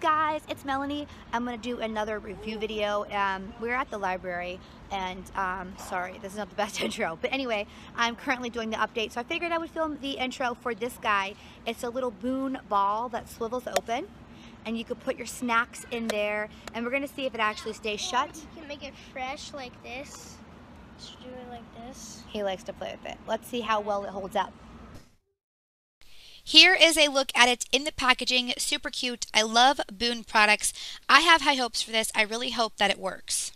Guys, it's Melanie. I'm gonna do another review video. Um, we're at the library and um, sorry, this is not the best intro. But anyway, I'm currently doing the update. So I figured I would film the intro for this guy. It's a little Boon ball that swivels open and you could put your snacks in there and we're gonna see if it actually stays shut. You can make it fresh like this. Just do it like this. He likes to play with it. Let's see how well it holds up. Here is a look at it in the packaging. Super cute. I love Boon products. I have high hopes for this. I really hope that it works.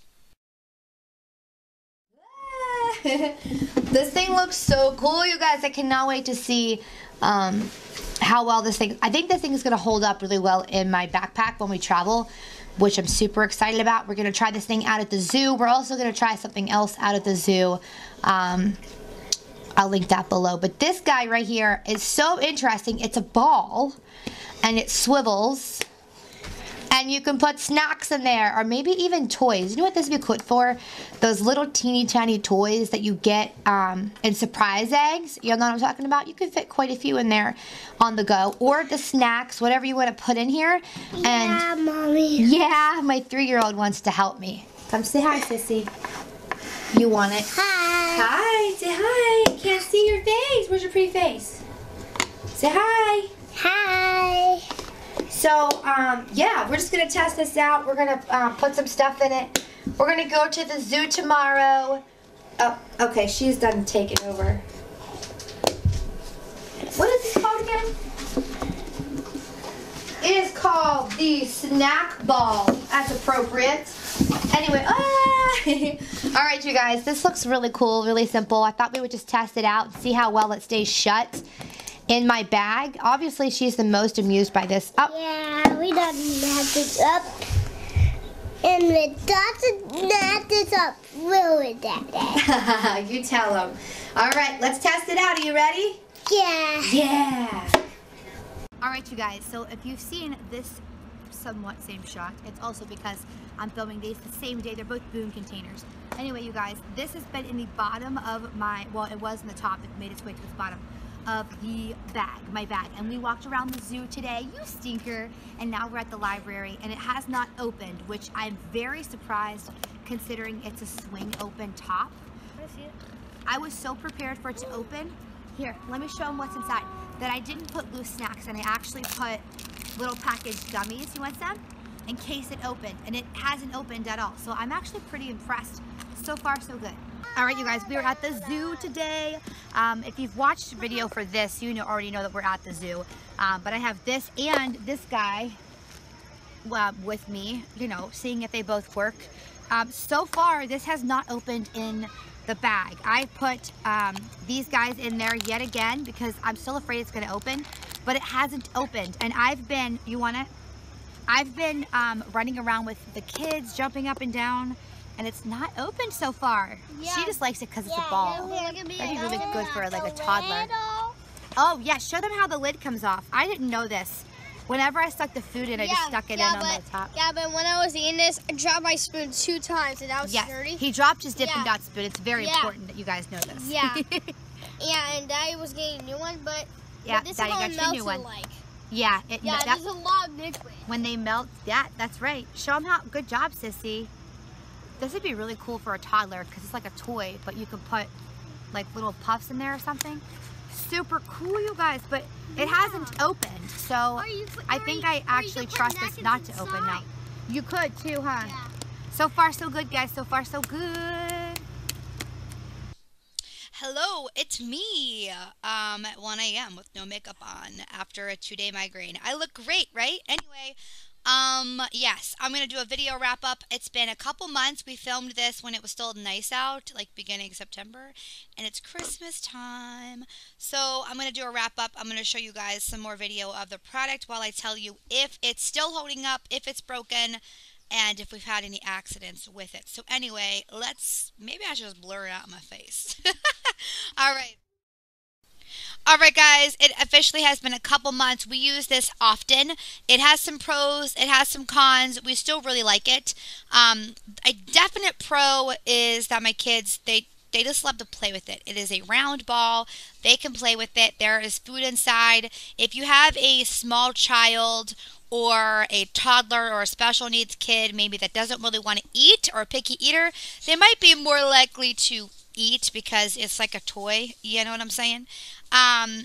this thing looks so cool, you guys. I cannot wait to see um, how well this thing, I think this thing is going to hold up really well in my backpack when we travel, which I'm super excited about. We're going to try this thing out at the zoo. We're also going to try something else out at the zoo. Um, I'll link that below. But this guy right here is so interesting. It's a ball and it swivels and you can put snacks in there or maybe even toys. You know what this would be good for? Those little teeny tiny toys that you get um, in surprise eggs. You know what I'm talking about? You can fit quite a few in there on the go. Or the snacks, whatever you want to put in here. Yeah, and mommy. Yeah, my three-year-old wants to help me. Come say hi, sissy. You want it? Hi. Hi, say hi. See your face. Where's your pretty face? Say hi. Hi. So, um, yeah, we're just going to test this out. We're going to uh, put some stuff in it. We're going to go to the zoo tomorrow. Oh, okay, she's done taking over. What is this called again? It is called the snack ball. as appropriate. Anyway, ah! all right, you guys, this looks really cool, really simple. I thought we would just test it out and see how well it stays shut in my bag. Obviously, she's the most amused by this. Oh. Yeah, we don't have this up. And the doesn't have this up really that. you tell them. All right, let's test it out. Are you ready? Yeah. Yeah. All right, you guys. So if you've seen this somewhat same shot, it's also because I'm filming these the same day. They're both Boon containers. Anyway, you guys, this has been in the bottom of my, well, it was in the top. It made its way to the bottom of the bag, my bag. And we walked around the zoo today, you stinker, and now we're at the library and it has not opened, which I'm very surprised considering it's a swing open top. I was so prepared for it to open. Here, let me show them what's inside. That I didn't put loose snacks and I actually put little packaged gummies. you want some? In case it opened, and it hasn't opened at all. So I'm actually pretty impressed. So far, so good. All right, you guys, we are at the zoo today. Um, if you've watched video for this, you know, already know that we're at the zoo. Um, but I have this and this guy uh, with me, you know, seeing if they both work. Um, so far, this has not opened in the bag. I put um, these guys in there yet again because I'm still afraid it's gonna open, but it hasn't opened. And I've been, you want it? I've been um, running around with the kids, jumping up and down, and it's not open so far. Yeah. She just likes it because Yeah, it's a ball. That'd be really good for like a toddler. Oh yeah, show them how the lid comes off. I didn't know this. Whenever I stuck the food in, I just stuck it yeah, in but, on the top. Yeah, but when I was eating this, I dropped my spoon two times and that was Yes, dirty. he dropped his Dippin' Yeah. Dot spoon. It's very Yeah. important that you guys know this. Yeah. yeah, and I was getting a new one, but, Yeah, but this Daddy got you a new one. like. yeah, it, Yeah, that, there's a lot of liquid. when they melt, yeah, that's right. Show them how, good job, sissy. This would be really cool for a toddler because it's like a toy, but you could put like little puffs in there or something. Super cool, you guys, but it hasn't opened. So put- I think you- I actually trust this not to open now. You could too, huh? Yeah. So far, so good, guys. So far, so good. It's me um, at 1 a.m. with no makeup on after a two day migraine. I look great, right? Anyway, um, yes, I'm going to do a video wrap up. It's been a couple months. We filmed this when it was still nice out, like beginning September, and it's Christmas time. So I'm going to do a wrap up. I'm going to show you guys some more video of the product while I tell you if it's still holding up, if it's broken, and if we've had any accidents with it. So anyway, let's, maybe I should just blur it out my face. All right. All right, guys, it officially has been a couple months. We use this often. It has some pros, it has some cons. We still really like it. Um, a definite pro is that my kids, they they just love to play with it. It is a round ball. They can play with it. There is food inside. If you have a small child or a toddler or a special needs kid, maybe that doesn't really want to eat or a picky eater, they might be more likely to eat because it's like a toy. You know what I'm saying? Um,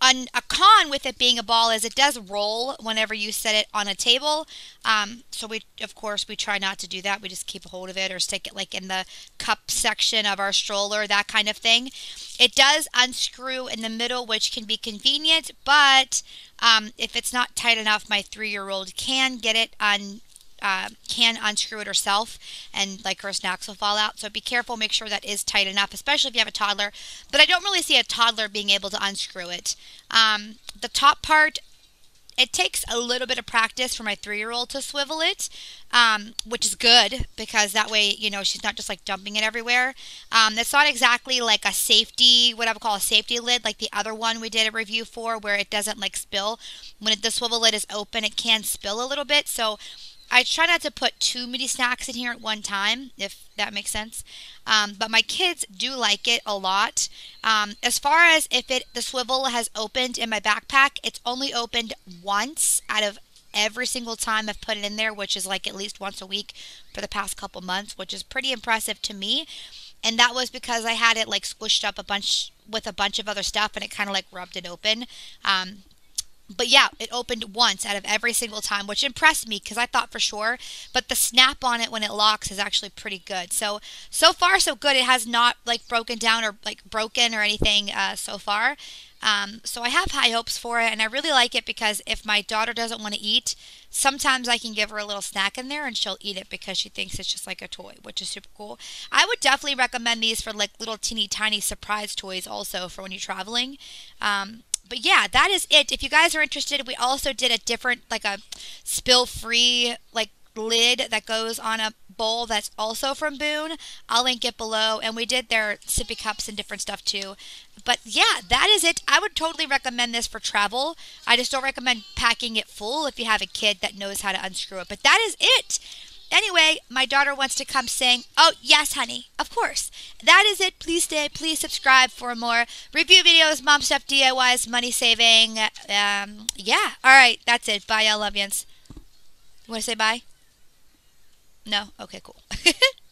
an, a con with it being a ball is it does roll whenever you set it on a table. Um, so we, of course, we try not to do that. We just keep a hold of it or stick it like in the cup section of our stroller, that kind of thing. It does unscrew in the middle, which can be convenient, but um, if it's not tight enough, my three-year-old can get it on uh, can unscrew it herself and like her snacks will fall out. So be careful, make sure that is tight enough, especially if you have a toddler. But I don't really see a toddler being able to unscrew it. Um, the top part, it takes a little bit of practice for my three-year-old to swivel it, um, which is good because that way, you know, she's not just like dumping it everywhere. Um, it's not exactly like a safety, what I would call a safety lid, like the other one we did a review for, where it doesn't like spill. When it, the swivel lid is open, it can spill a little bit. So I try not to put too many snacks in here at one time, if that makes sense. Um, but my kids do like it a lot. Um, as far as if it the swivel has opened in my backpack, it's only opened once out of every single time I've put it in there, which is like at least once a week for the past couple months, which is pretty impressive to me. And that was because I had it like squished up a bunch with a bunch of other stuff and it kind of like rubbed it open. Um, but yeah, it opened once out of every single time, which impressed me because I thought for sure. But the snap on it when it locks is actually pretty good. So so far so good. It has not like broken down or like broken or anything uh, so far. Um, so I have high hopes for it, and I really like it because if my daughter doesn't want to eat, sometimes I can give her a little snack in there and she'll eat it because she thinks it's just like a toy, which is super cool. I would definitely recommend these for like little teeny tiny surprise toys also for when you're traveling. Um, but yeah, that is it. If you guys are interested, we also did a different, like a spill free, like lid that goes on a bowl that's also from Boon. I'll link it below. And we did their sippy cups and different stuff too. But yeah, that is it. I would totally recommend this for travel. I just don't recommend packing it full if you have a kid that knows how to unscrew it. But that is it. Anyway, my daughter wants to come saying, Oh, yes, honey, of course. That is it. Please stay. Please subscribe for more review videos, mom stuff, DIYs, money saving. Um, yeah. All right. That's it. Bye, y'all. Love. You want to say bye? No? Okay, cool.